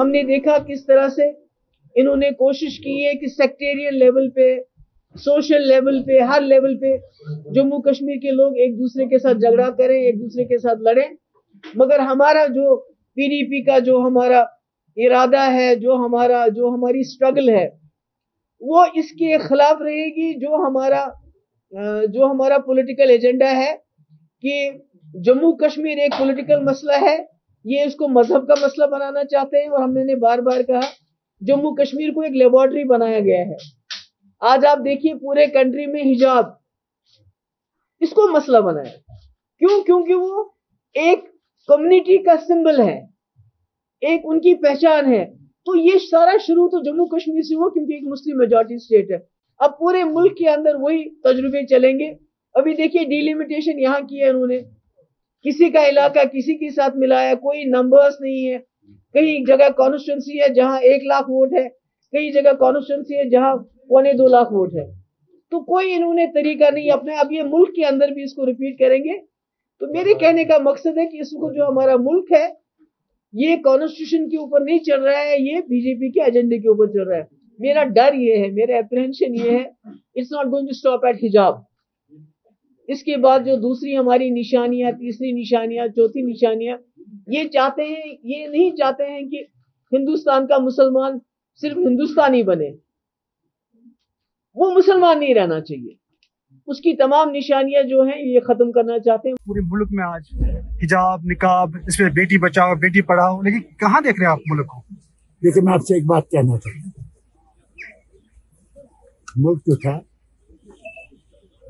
हमने देखा किस तरह से इन्होंने कोशिश की है कि सेक्टेरियन लेवल पे सोशल लेवल पे, हर लेवल पे जम्मू कश्मीर के लोग एक दूसरे के साथ झगड़ा करें, एक दूसरे के साथ लड़ें। मगर हमारा जो पीडीपी का जो हमारा इरादा है, जो हमारा, जो हमारी स्ट्रगल है, वो इसके खिलाफ रहेगी जो हमारा जो हमारा पॉलिटिकल एजेंडा है कि जम्मू कश्मीर एक पॉलिटिकल मसला है ये इसको मज़हब का मसला बनाना चाहते हैं और हमने बार बार कहा, जम्मू कश्मीर को एक लेबोरेटरी बनाया गया है। आज आप देखिए पूरे कंट्री में हिजाब। इसको मसला बनाया। क्यों? क्योंकि वो एक कम्युनिटी का सिंबल है। एक उनकी पहचान है। तो ये सारा शुरू तो जम्मू कश्मीर से हुआ क्योंकि एक मुस्लिम मेजोरिटी स्टेट है। अब पूरे मुल्क के अंदर वही तजुर्बे चलेंगे। अभी देखिए डिलिमिटेशन यहाँ किया है उन्होंने। किसी का इलाका किसी के साथ मिलाया, कोई नंबर्स नहीं है। कई जगह कॉन्स्टिट्यूंसी है जहाँ एक लाख वोट है, कई जगह कॉन्स्टिट्यूंसी है जहाँ पौने दो लाख वोट है। तो कोई इन्होंने तरीका नहीं, अपने अब ये मुल्क के अंदर भी इसको रिपीट करेंगे। तो मेरे कहने का मकसद है कि इसको जो हमारा मुल्क है, ये कॉन्स्टिट्यूशन के ऊपर नहीं चल रहा है, ये बीजेपी के एजेंडे के ऊपर चल रहा है। मेरा डर ये है, मेरा अप्रहेंशन ये है it's not going to stop at hijab इसके बाद जो दूसरी हमारी निशानियाँ तीसरी निशानियाँ चौथी निशानियाँ ये चाहते हैं ये नहीं चाहते हैं कि हिंदुस्तान का मुसलमान सिर्फ़ हिंदुस्तानी बने। वो मुसलमान नहीं रहना चाहिए। उसकी तमाम निशानियाँ जो हैं ये खत्म करना चाहते हैं। पूरे मुल्क में आज हिजाब निकाब इसमें बेटी बचाओ बेटी पढ़ाओ लेकिन कहाँ देख रहे हैं आप मुल्क को? देखिए मैं आपसे एक बात कहना चाहता हूँ मुल्क जो था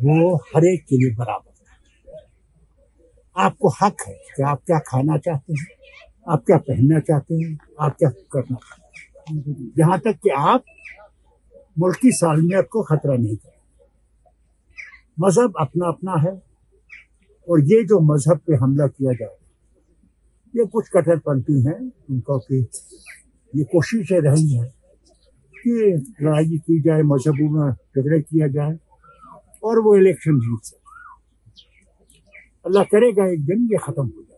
वो हर एक के लिए बराबर है। आपको हक है कि आप क्या खाना चाहते हैं, आप क्या पहनना चाहते हैं, आप क्या करना चाहते हैं। यहाँ तक कि आप मुल्क की सालमियत को खतरा नहीं कर मज़हब अपना अपना है और ये जो मज़हब पे हमला किया जाए, ये कुछ कट्टरपंथी हैं, उनको कि ये कोशिशें रही हैं कि लड़ाई की जाए, मजहबों में झगड़े किया जाए। और वो इलेक्शन जीत सके अल्लाह करेगा एक दिन ये खत्म हो